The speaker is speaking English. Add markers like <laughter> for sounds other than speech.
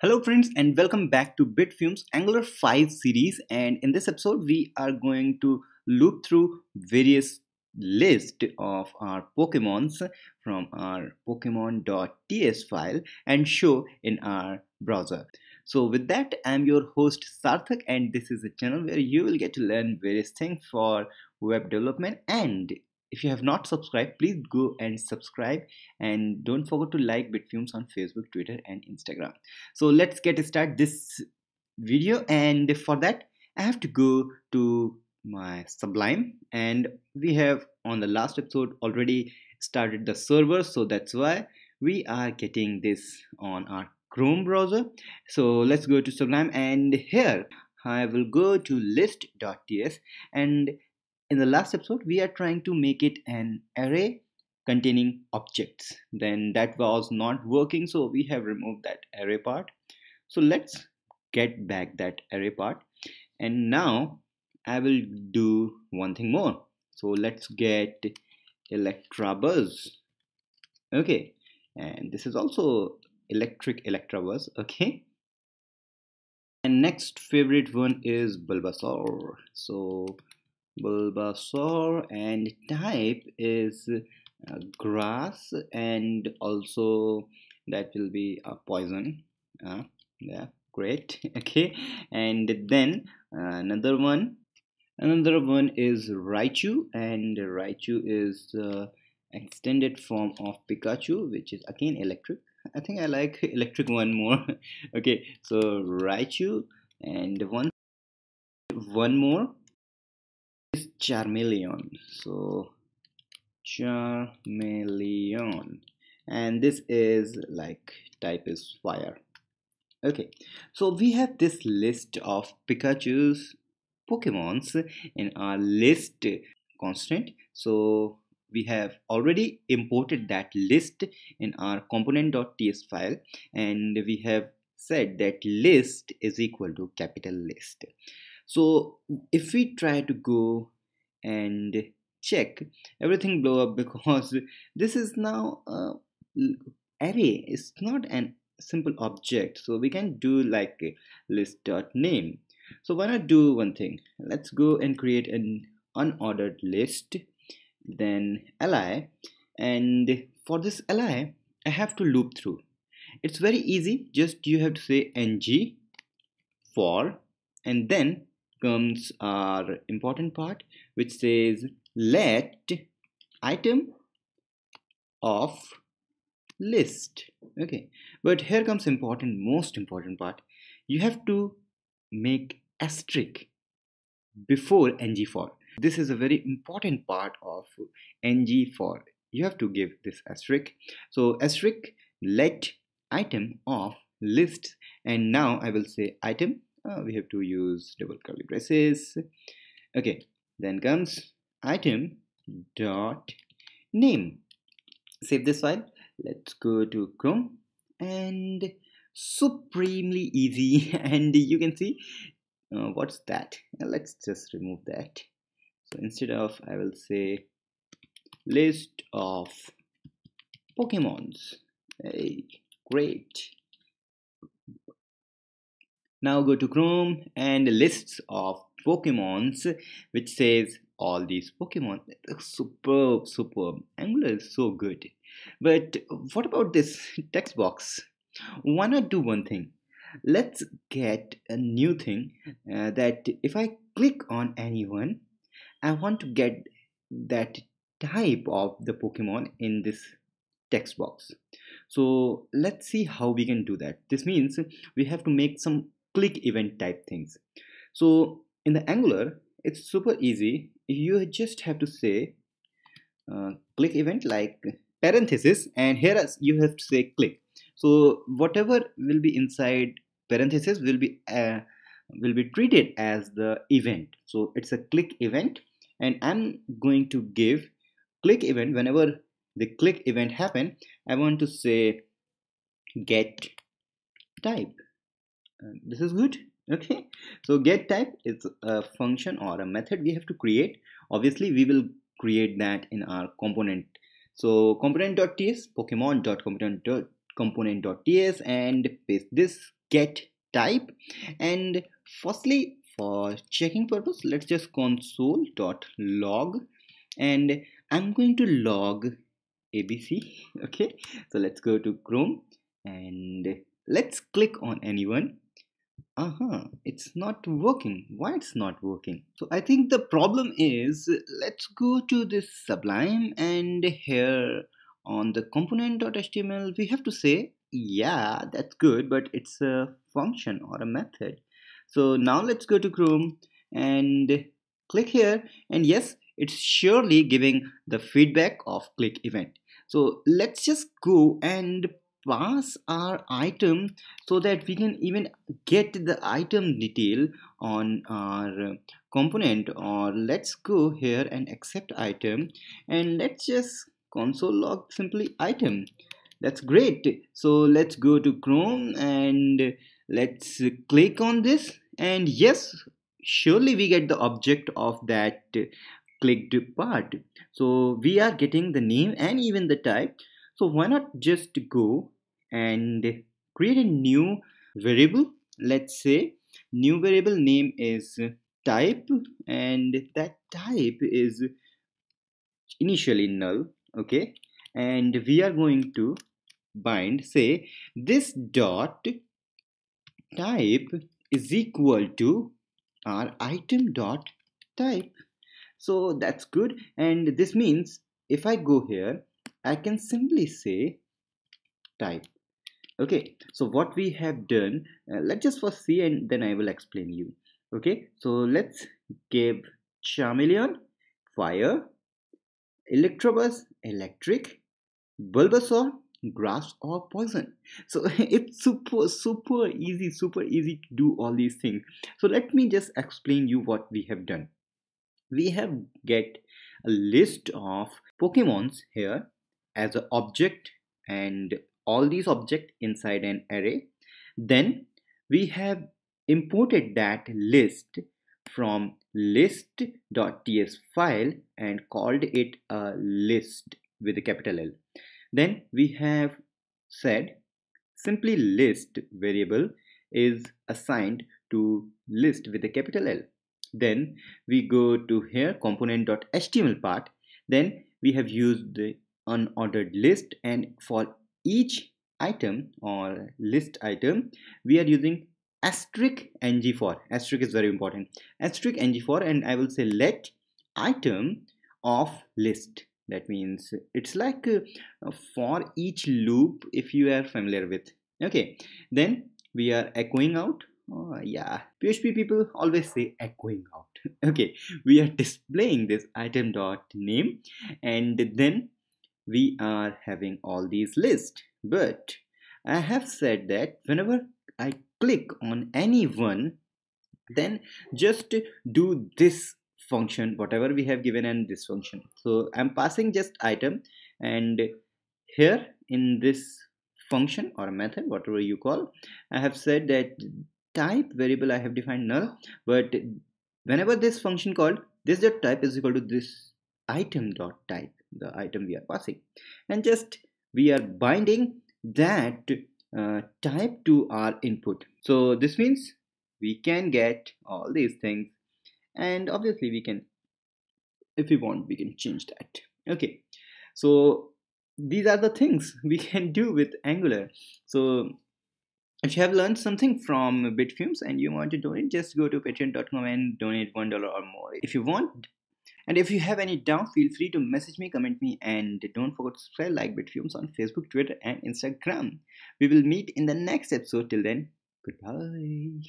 Hello friends and welcome back to Bitfume's Angular 5 series and in this episode we are going to loop through various list of our Pokemons from our pokemon.ts file and show in our browser. So with that I'm your host Sarthak and this is a channel where you will get to learn various things for web development and if you have not subscribed please go and subscribe. And don't forget to like bitfumes on facebook twitter and instagram. So let's get started this video. And for that i have to go to my sublime. And we have on the last episode already started the server. So that's why we are getting this on our chrome browser. So let's go to sublime. And here i will go to list.ts and in the last episode we are trying to make it an array containing objects. Then that was not working so we have removed that array part. So let's get back that array part. And now I will do one thing more. So let's get Electabuzz okay and this is also electric Electabuzz okay? And next favorite one is Bulbasaur. So Bulbasaur and type is uh, grass and also that will be a poison. Uh, yeah great. <laughs> Okay. And then uh, another one. Another one is Raichu and Raichu is uh, extended form of Pikachu which is again electric. I think I like <laughs> electric one more. <laughs> Okay. So Raichu and one one more Charmeleon. So Charmeleon and this is like type is fire. Okay, so we have this list of Pikachu's Pokemons in our list constant. So we have already imported that list in our component.ts file and we have said that list is equal to capital list so if we try to go and check. Everything blow up <laughs> because this is now a array. It's not an simple object. So we can do like list dot name so why not do one thing? Let's go and create an unordered list then li and for this li i have to loop through. It's very easy. Just you have to say ng for and then comes our important part which says let item of list. Okay. But here comes important most important part. You have to make asterisk before ng for this is a very important part of ng for you have to give this asterisk. So asterisk let item of list. And now i will say item uh, we have to use double curly braces. Okay then comes item dot name. Save this file. Let's go to chrome and supremely easy. <laughs> And you can see uh, what's that? Uh, let's just remove that. So instead of i will say list of pokemons. Hey great now go to Chrome and lists of Pokemons which says all these Pokemon. Superb, superb. Angular is so good. But what about this text box? Why not do one thing? Let's get a new thing uh, that if I click on anyone, I want to get that type of the Pokemon in this text box. So let's see how we can do that. This means we have to make some click event type things. So in the angular it's super easy. You just have to say uh, click event like parenthesis and here you have to say click. So whatever will be inside parenthesis will be uh, will be treated as the event. So it's a click event and i'm going to give click event. Whenever the click event happen i want to say get type Uh, this is good <laughs> okay? So get type is a function or a method we have to create. Obviously we will create that in our component. So component.ts pokemon.component.ts and paste this get type. And firstly for checking purpose let's just console.log and I'm going to log ABC <laughs> okay? So let's go to Chrome. And let's click on anyone uh-huh it's not working. Why it's not working? So I think the problem is let's go to this Sublime and here on the component.html we have to say yeah that's good but it's a function or a method. So now let's go to chrome and click here. And yes it's surely giving the feedback of click event. So let's just go and pass our item so that we can even get the item detail on our component or let's go here and accept item and let's just console log simply item. That's great. So let's go to chrome and let's click on this and yes surely we get the object of that clicked part. So we are getting the name and even the type so why not just go and create a new variable? Let's say new variable name is type and that type is initially null okay? And we are going to bind say this dot type is equal to our item dot type. So that's good. And this means if I go here I can simply say type. Okay so what we have done uh, let's just first see and then I will explain you. Okay so let's give Charmeleon fire Electabuzz electric bulbasaur grass or poison. <laughs> So it's super super easy super easy to do all these things. So let me just explain you what we have done. We have get a list of pokemons here as an object and all these objects inside an array then we have imported that list from list.ts file and called it a list with a capital L then we have said simply list variable is assigned to list with a capital L. Then we go to here component.html part. Then we have used the unordered list and for each item or list item we are using asterisk ng for asterisk is very important. Asterisk ng for and i will say let item of list. That means it's like uh, for each loop if you are familiar with. Okay then we are echoing out. Oh, yeah. Php people always say echoing out. <laughs> Okay we are displaying this item dot name and then we are having all these lists. But i have said that whenever i click on any one then just do this function whatever we have given and this function. So i'm passing just item and here in this function or method whatever you call i have said that type variable i have defined null. But whenever this function called this dot type is equal to this item dot type the item we are passing. And just we are binding that uh, type to our input. So this means we can get all these things. And obviously we can if we want we can change that. Okay. So these are the things <laughs> we can do with angular. So if you have learned something from bitfumes and you want to donate just go to patreon.com and donate one dollar or more. If you want and if you have any doubt feel free to message me comment me and don't forget to subscribe like bitfumes on facebook twitter and instagram. We will meet in the next episode. Till then goodbye